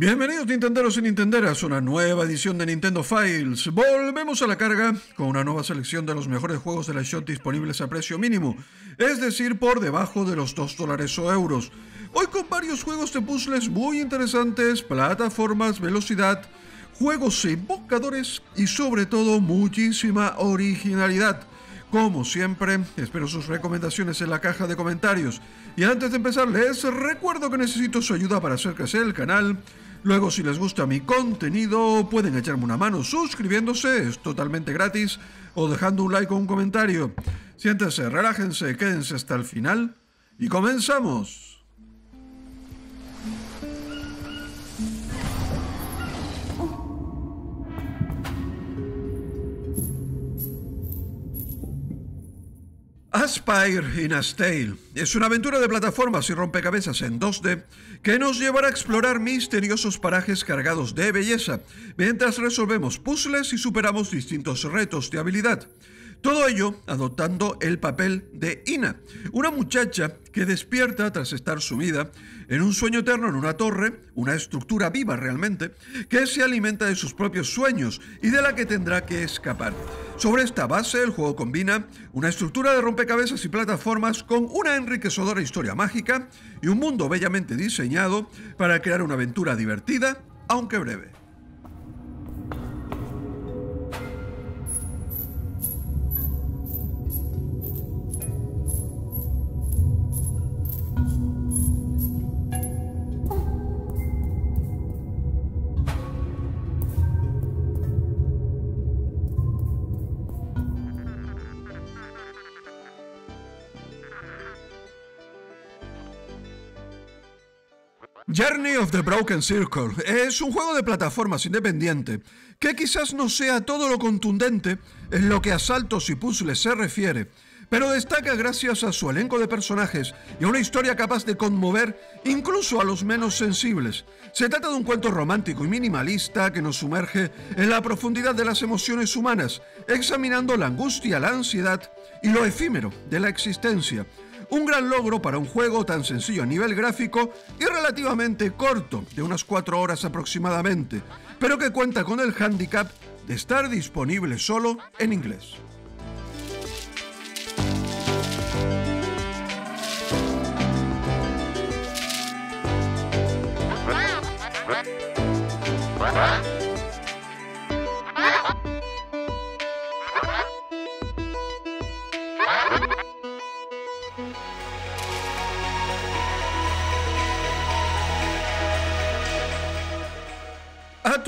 Bienvenidos Nintenderos y Nintenderas una nueva edición de Nintendo Files. Volvemos a la carga con una nueva selección de los mejores juegos de la Shot disponibles a precio mínimo, es decir, por debajo de los 2 dólares o euros. Hoy con varios juegos de puzzles muy interesantes, plataformas, velocidad, juegos evocadores y sobre todo muchísima originalidad. Como siempre, espero sus recomendaciones en la caja de comentarios. Y antes de empezar, les recuerdo que necesito su ayuda para hacer crecer el canal Luego, si les gusta mi contenido, pueden echarme una mano suscribiéndose, es totalmente gratis, o dejando un like o un comentario. Siéntense, relájense, quédense hasta el final y comenzamos. Aspire in a Tale es una aventura de plataformas y rompecabezas en 2D que nos llevará a explorar misteriosos parajes cargados de belleza, mientras resolvemos puzzles y superamos distintos retos de habilidad. Todo ello adoptando el papel de Ina, una muchacha que despierta tras estar sumida en un sueño eterno en una torre, una estructura viva realmente, que se alimenta de sus propios sueños y de la que tendrá que escapar. Sobre esta base, el juego combina una estructura de rompecabezas y plataformas con una enriquecedora historia mágica y un mundo bellamente diseñado para crear una aventura divertida, aunque breve. Journey of the Broken Circle es un juego de plataformas independiente que quizás no sea todo lo contundente en lo que a saltos y puzzles se refiere, pero destaca gracias a su elenco de personajes y a una historia capaz de conmover incluso a los menos sensibles. Se trata de un cuento romántico y minimalista que nos sumerge en la profundidad de las emociones humanas, examinando la angustia, la ansiedad y lo efímero de la existencia un gran logro para un juego tan sencillo a nivel gráfico y relativamente corto, de unas 4 horas aproximadamente, pero que cuenta con el handicap de estar disponible solo en inglés.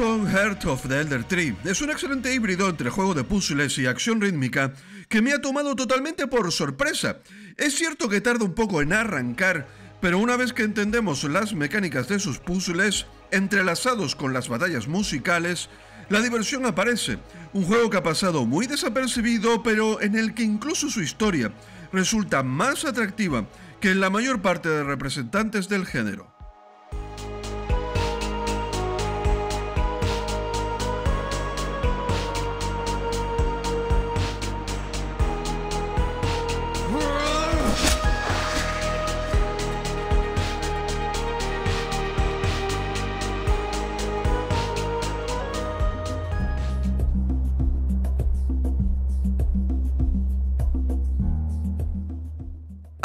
Heart of the Elder Tree es un excelente híbrido entre juego de puzzles y acción rítmica que me ha tomado totalmente por sorpresa. Es cierto que tarda un poco en arrancar, pero una vez que entendemos las mecánicas de sus puzzles, entrelazados con las batallas musicales, la diversión aparece. Un juego que ha pasado muy desapercibido, pero en el que incluso su historia resulta más atractiva que en la mayor parte de representantes del género.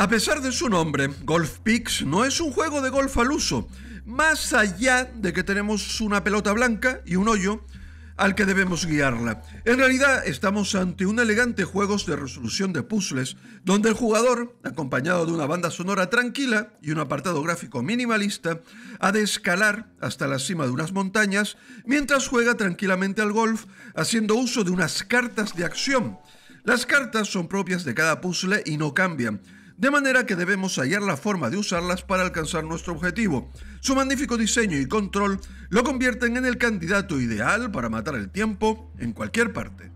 A pesar de su nombre, Golf Pix no es un juego de golf al uso, más allá de que tenemos una pelota blanca y un hoyo al que debemos guiarla. En realidad estamos ante un elegante juego de resolución de puzzles, donde el jugador, acompañado de una banda sonora tranquila y un apartado gráfico minimalista, ha de escalar hasta la cima de unas montañas mientras juega tranquilamente al golf, haciendo uso de unas cartas de acción. Las cartas son propias de cada puzzle y no cambian de manera que debemos hallar la forma de usarlas para alcanzar nuestro objetivo. Su magnífico diseño y control lo convierten en el candidato ideal para matar el tiempo en cualquier parte.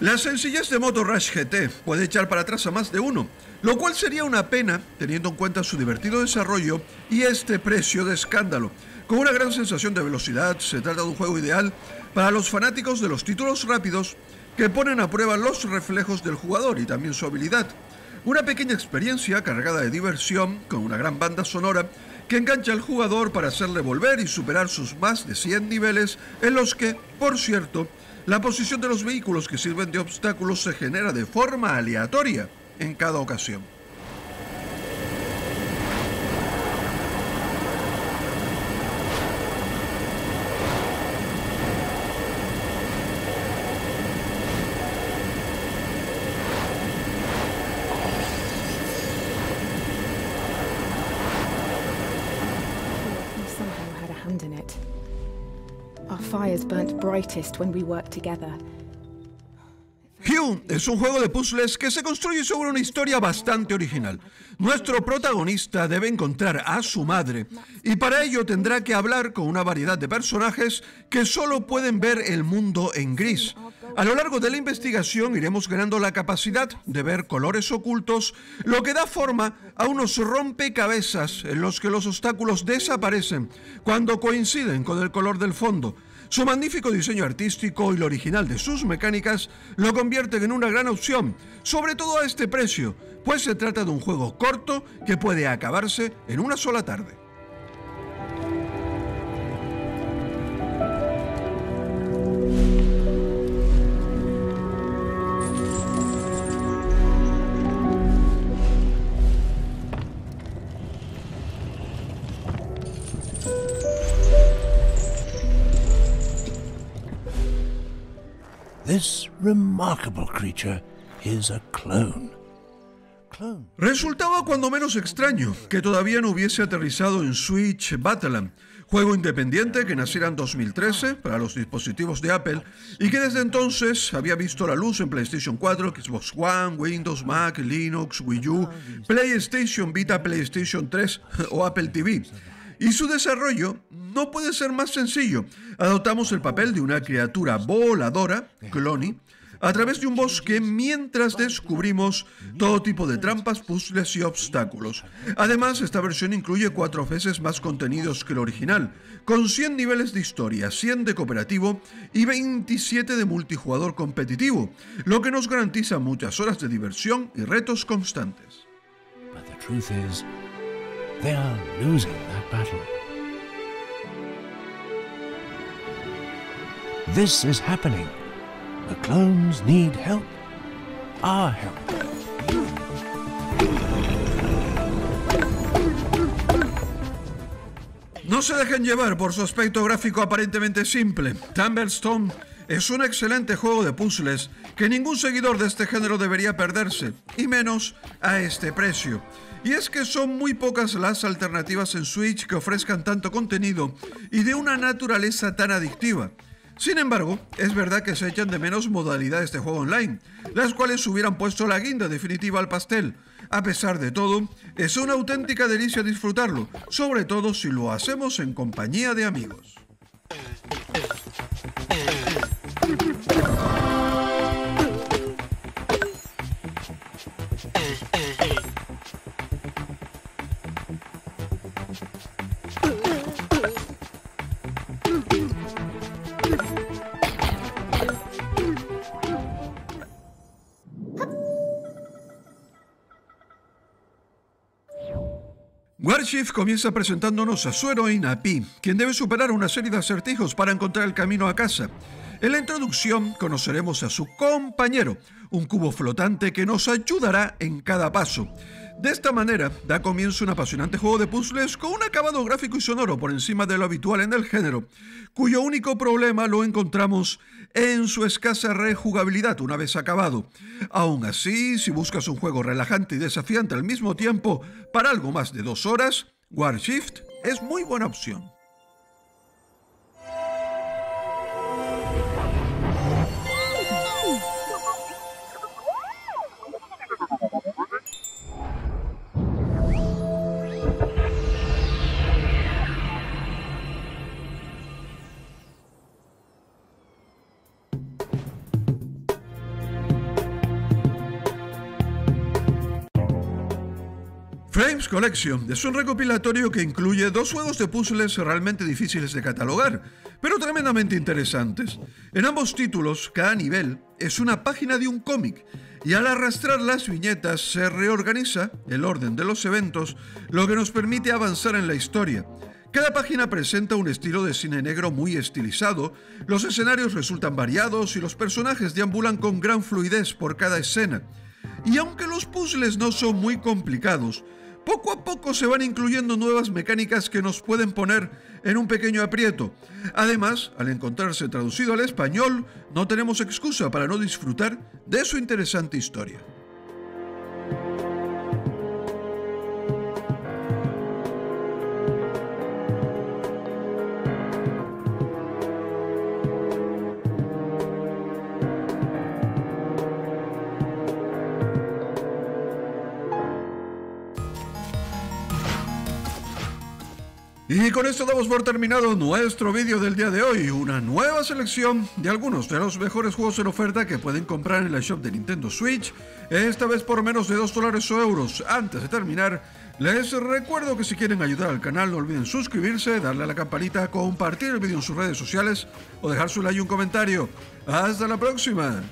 La sencillez de Motor Rush GT puede echar para atrás a más de uno, lo cual sería una pena teniendo en cuenta su divertido desarrollo y este precio de escándalo. Con una gran sensación de velocidad, se trata de un juego ideal para los fanáticos de los títulos rápidos que ponen a prueba los reflejos del jugador y también su habilidad. Una pequeña experiencia cargada de diversión con una gran banda sonora que engancha al jugador para hacerle volver y superar sus más de 100 niveles en los que, por cierto, la posición de los vehículos que sirven de obstáculos se genera de forma aleatoria en cada ocasión. We somehow had a hand in it. Our fires burnt brightest es un juego de puzzles que se construye sobre una historia bastante original. Nuestro protagonista debe encontrar a su madre y para ello tendrá que hablar con una variedad de personajes que solo pueden ver el mundo en gris. A lo largo de la investigación iremos ganando la capacidad de ver colores ocultos, lo que da forma a unos rompecabezas en los que los obstáculos desaparecen cuando coinciden con el color del fondo. Su magnífico diseño artístico y lo original de sus mecánicas lo convierten en una gran opción, sobre todo a este precio, pues se trata de un juego corto que puede acabarse en una sola tarde. Remarkable creature is a clone. Clone. Resultaba cuando menos extraño que todavía no hubiese aterrizado en Switch Battleland, juego independiente que naciera en 2013 para los dispositivos de Apple y que desde entonces había visto la luz en PlayStation 4, Xbox One, Windows, Mac, Linux, Wii U, PlayStation Vita, PlayStation 3 o Apple TV. Y su desarrollo no puede ser más sencillo. Adoptamos el papel de una criatura voladora, Clony, a través de un bosque mientras descubrimos todo tipo de trampas, puzzles y obstáculos. Además, esta versión incluye cuatro veces más contenidos que el original, con 100 niveles de historia, 100 de cooperativo y 27 de multijugador competitivo, lo que nos garantiza muchas horas de diversión y retos constantes. Battle. This is happening. The clones need help. Our help. No se dejen llevar por su aspecto gráfico aparentemente simple. Tumblestone es un excelente juego de puzzles que ningún seguidor de este género debería perderse, y menos a este precio. Y es que son muy pocas las alternativas en Switch que ofrezcan tanto contenido y de una naturaleza tan adictiva. Sin embargo, es verdad que se echan de menos modalidades de juego online, las cuales hubieran puesto la guinda definitiva al pastel. A pesar de todo, es una auténtica delicia disfrutarlo, sobre todo si lo hacemos en compañía de amigos. Warshift comienza presentándonos a su heroína Pi, quien debe superar una serie de acertijos para encontrar el camino a casa. En la introducción conoceremos a su compañero, un cubo flotante que nos ayudará en cada paso. De esta manera, da comienzo un apasionante juego de puzzles con un acabado gráfico y sonoro por encima de lo habitual en el género, cuyo único problema lo encontramos en su escasa rejugabilidad una vez acabado. Aún así, si buscas un juego relajante y desafiante al mismo tiempo para algo más de dos horas, Warshift es muy buena opción. Collection es un recopilatorio que incluye dos juegos de puzzles realmente difíciles de catalogar, pero tremendamente interesantes. En ambos títulos, cada nivel es una página de un cómic, y al arrastrar las viñetas se reorganiza el orden de los eventos, lo que nos permite avanzar en la historia. Cada página presenta un estilo de cine negro muy estilizado, los escenarios resultan variados y los personajes deambulan con gran fluidez por cada escena. Y aunque los puzzles no son muy complicados, poco a poco se van incluyendo nuevas mecánicas que nos pueden poner en un pequeño aprieto. Además, al encontrarse traducido al español, no tenemos excusa para no disfrutar de su interesante historia. Y con esto damos por terminado nuestro vídeo del día de hoy, una nueva selección de algunos de los mejores juegos en oferta que pueden comprar en la shop de Nintendo Switch, esta vez por menos de 2 dólares o euros. Antes de terminar, les recuerdo que si quieren ayudar al canal no olviden suscribirse, darle a la campanita, compartir el vídeo en sus redes sociales o dejar su like y un comentario. ¡Hasta la próxima!